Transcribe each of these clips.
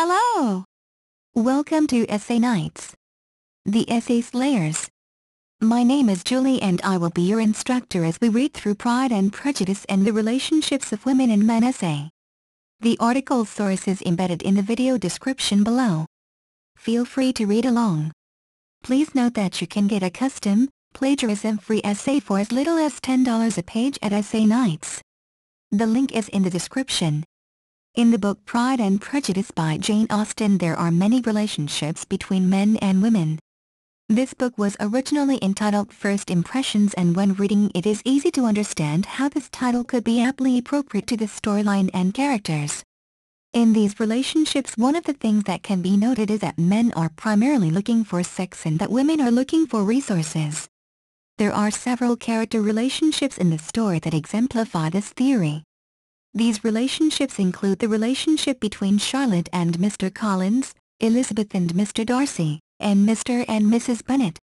Hello! Welcome to Essay Knights. The Essay Slayers. My name is Julie and I will be your instructor as we read through Pride and Prejudice and the Relationships of Women and Men essay. The article source is embedded in the video description below. Feel free to read along. Please note that you can get a custom, plagiarism-free essay for as little as $10 a page at Essay Knights. The link is in the description. In the book Pride and Prejudice by Jane Austen there are many relationships between men and women. This book was originally entitled First Impressions and when reading it is easy to understand how this title could be aptly appropriate to the storyline and characters. In these relationships one of the things that can be noted is that men are primarily looking for sex and that women are looking for resources. There are several character relationships in the story that exemplify this theory. These relationships include the relationship between Charlotte and Mr. Collins, Elizabeth and Mr. Darcy, and Mr. and Mrs. Bennet.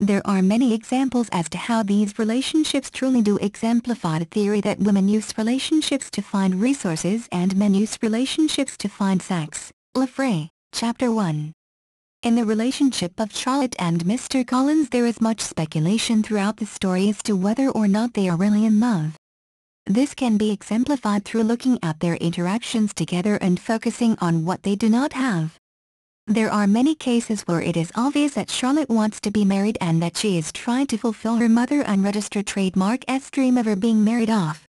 There are many examples as to how these relationships truly do exemplify the theory that women use relationships to find resources and men use relationships to find sex. Lefray, Chapter 1 In the relationship of Charlotte and Mr. Collins there is much speculation throughout the story as to whether or not they are really in love. This can be exemplified through looking at their interactions together and focusing on what they do not have. There are many cases where it is obvious that Charlotte wants to be married and that she is trying to fulfill her mother unregistered trademark S dream of her being married off.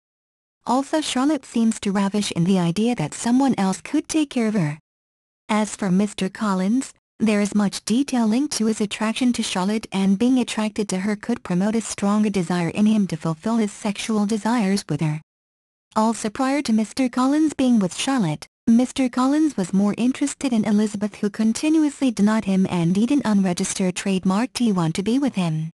Also Charlotte seems to ravish in the idea that someone else could take care of her. As for Mr. Collins, there is much detail linked to his attraction to Charlotte and being attracted to her could promote a stronger desire in him to fulfill his sexual desires with her. Also prior to Mr. Collins being with Charlotte, Mr. Collins was more interested in Elizabeth who continuously denied him and didn't unregistered trademark T1 to be with him.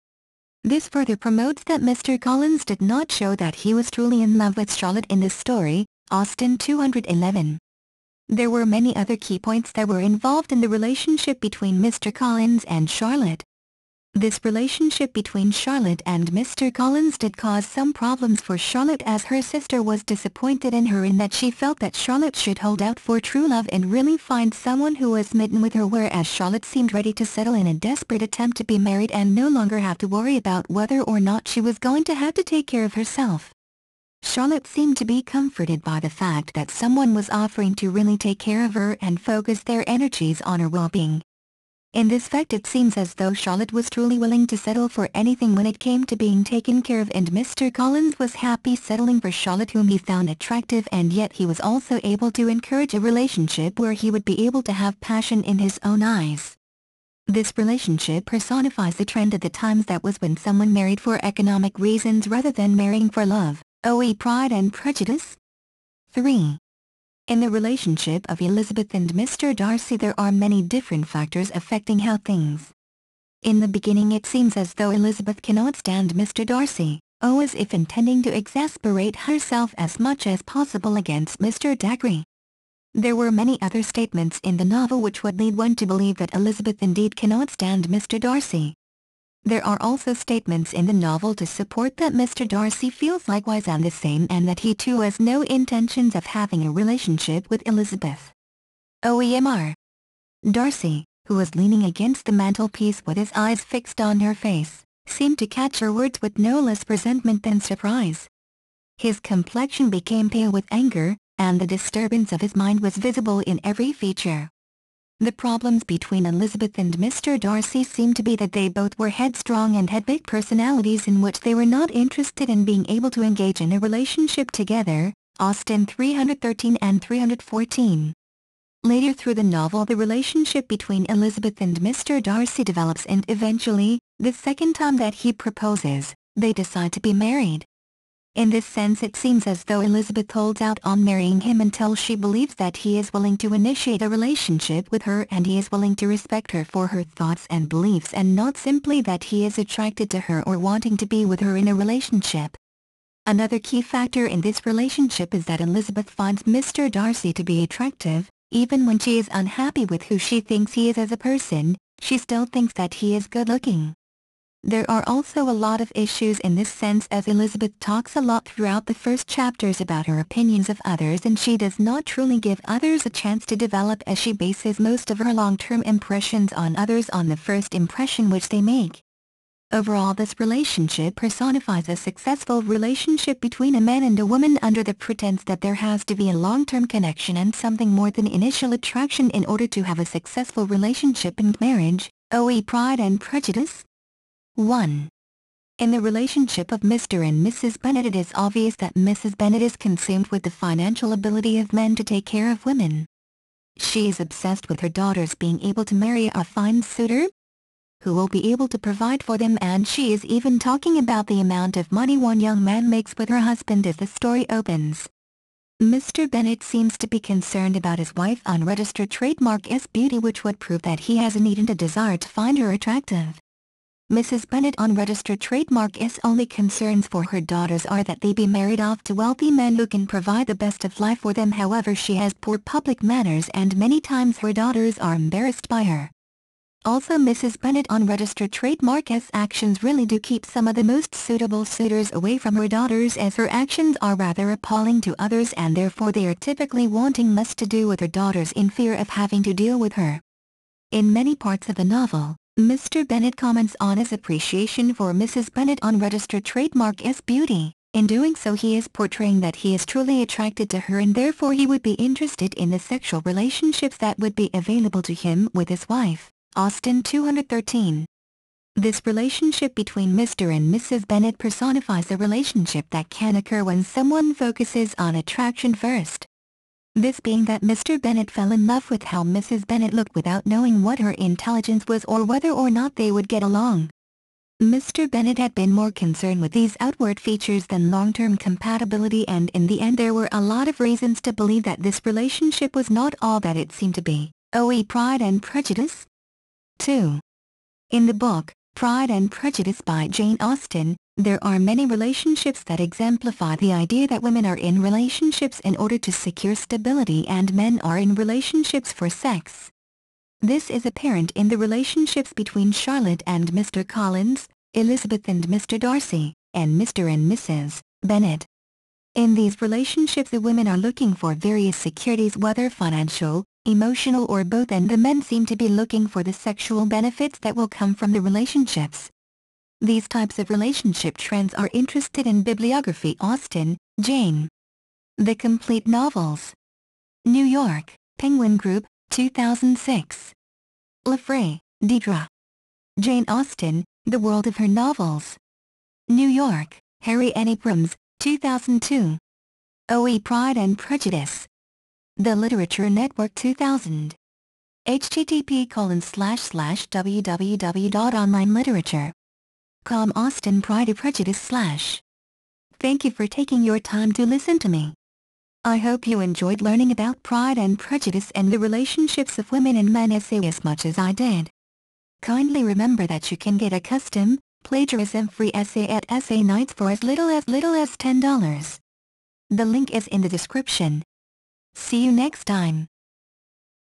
This further promotes that Mr. Collins did not show that he was truly in love with Charlotte in this story, Austen 211. There were many other key points that were involved in the relationship between Mr. Collins and Charlotte. This relationship between Charlotte and Mr. Collins did cause some problems for Charlotte as her sister was disappointed in her in that she felt that Charlotte should hold out for true love and really find someone who was smitten with her whereas Charlotte seemed ready to settle in a desperate attempt to be married and no longer have to worry about whether or not she was going to have to take care of herself. Charlotte seemed to be comforted by the fact that someone was offering to really take care of her and focus their energies on her well-being. In this fact it seems as though Charlotte was truly willing to settle for anything when it came to being taken care of and Mr. Collins was happy settling for Charlotte whom he found attractive and yet he was also able to encourage a relationship where he would be able to have passion in his own eyes. This relationship personifies the trend of the times that was when someone married for economic reasons rather than marrying for love, OE Pride and Prejudice. 3. In the relationship of Elizabeth and Mr. Darcy there are many different factors affecting how things. In the beginning it seems as though Elizabeth cannot stand Mr. Darcy, oh as if intending to exasperate herself as much as possible against Mr. Dacre. There were many other statements in the novel which would lead one to believe that Elizabeth indeed cannot stand Mr. Darcy. There are also statements in the novel to support that Mr. Darcy feels likewise and the same and that he too has no intentions of having a relationship with Elizabeth. OEMR Darcy, who was leaning against the mantelpiece with his eyes fixed on her face, seemed to catch her words with no less resentment than surprise. His complexion became pale with anger, and the disturbance of his mind was visible in every feature. The problems between Elizabeth and Mr. Darcy seemed to be that they both were headstrong and had big personalities in which they were not interested in being able to engage in a relationship together, Austen 313 and 314. Later through the novel the relationship between Elizabeth and Mr. Darcy develops and eventually, the second time that he proposes, they decide to be married. In this sense it seems as though Elizabeth holds out on marrying him until she believes that he is willing to initiate a relationship with her and he is willing to respect her for her thoughts and beliefs and not simply that he is attracted to her or wanting to be with her in a relationship. Another key factor in this relationship is that Elizabeth finds Mr. Darcy to be attractive, even when she is unhappy with who she thinks he is as a person, she still thinks that he is good-looking. There are also a lot of issues in this sense as Elizabeth talks a lot throughout the first chapters about her opinions of others and she does not truly give others a chance to develop as she bases most of her long-term impressions on others on the first impression which they make. Overall this relationship personifies a successful relationship between a man and a woman under the pretense that there has to be a long-term connection and something more than initial attraction in order to have a successful relationship and marriage, OE Pride and Prejudice 1. In the relationship of Mr. and Mrs. Bennet it is obvious that Mrs. Bennet is consumed with the financial ability of men to take care of women. She is obsessed with her daughters being able to marry a fine suitor, who will be able to provide for them and she is even talking about the amount of money one young man makes with her husband as the story opens. Mr. Bennet seems to be concerned about his wife unregistered trademark S beauty which would prove that he has a need and a desire to find her attractive. Mrs. Bennet unregistered trademark S only concerns for her daughters are that they be married off to wealthy men who can provide the best of life for them however she has poor public manners and many times her daughters are embarrassed by her. Also Mrs. Bennet unregistered trademark S actions really do keep some of the most suitable suitors away from her daughters as her actions are rather appalling to others and therefore they are typically wanting less to do with her daughters in fear of having to deal with her. In many parts of the novel, Mr. Bennet comments on his appreciation for Mrs. Bennet on registered trademark as beauty. In doing so he is portraying that he is truly attracted to her and therefore he would be interested in the sexual relationships that would be available to him with his wife. Austen 213. This relationship between Mr. and Mrs. Bennet personifies a relationship that can occur when someone focuses on attraction first. This being that Mr. Bennet fell in love with how Mrs. Bennet looked without knowing what her intelligence was or whether or not they would get along. Mr. Bennet had been more concerned with these outward features than long-term compatibility and in the end there were a lot of reasons to believe that this relationship was not all that it seemed to be. OE Pride and Prejudice 2. In the book, Pride and Prejudice by Jane Austen, there are many relationships that exemplify the idea that women are in relationships in order to secure stability and men are in relationships for sex. This is apparent in the relationships between Charlotte and Mr. Collins, Elizabeth and Mr. Darcy, and Mr. and Mrs. Bennet. In these relationships the women are looking for various securities whether financial, emotional or both and the men seem to be looking for the sexual benefits that will come from the relationships. These types of relationship trends are interested in bibliography Austen, Jane. The Complete Novels. New York, Penguin Group, 2006. Lafray, Deidre. Jane Austen, The World of Her Novels. New York, Harry N. Abrams, 2002. OE Pride and Prejudice. The Literature Network 2000. http colon slash slash www.onlineliterature.com Austen Pride Prejudice slash. Thank you for taking your time to listen to me. I hope you enjoyed learning about Pride and Prejudice and the relationships of women and men essay as much as I did. Kindly remember that you can get a custom, plagiarism-free essay at Essay Knights for as little as little as $10. The link is in the description. See you next time.